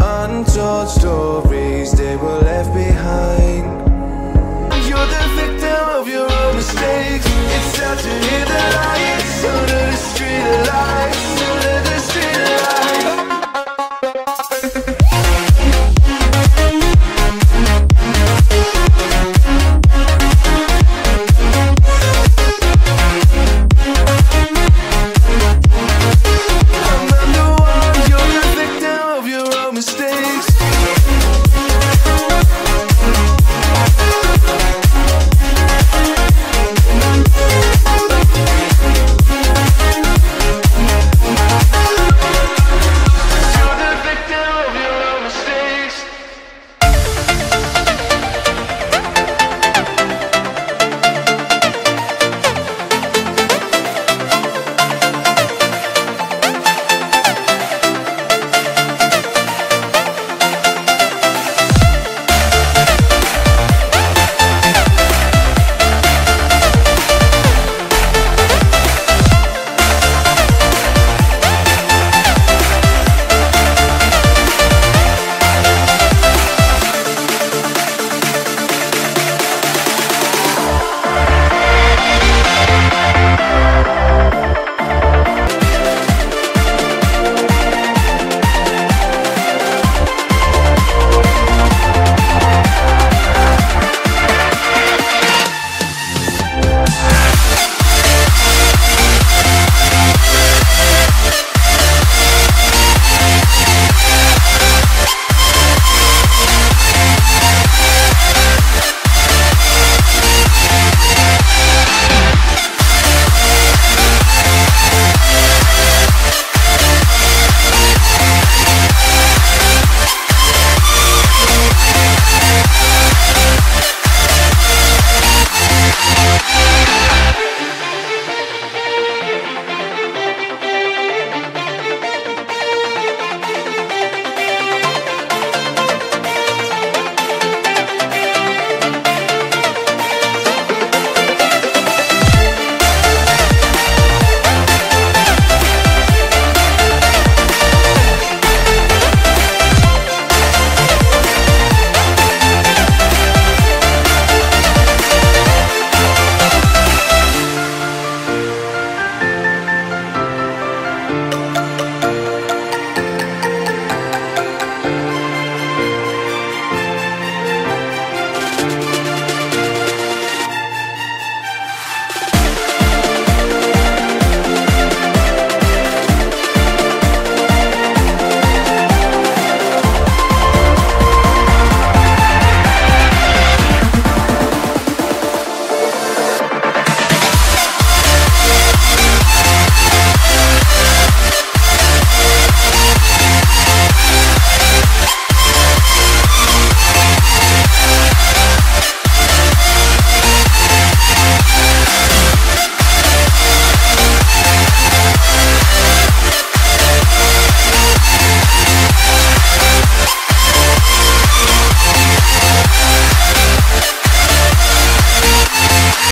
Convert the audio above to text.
Untold stories they were left behind.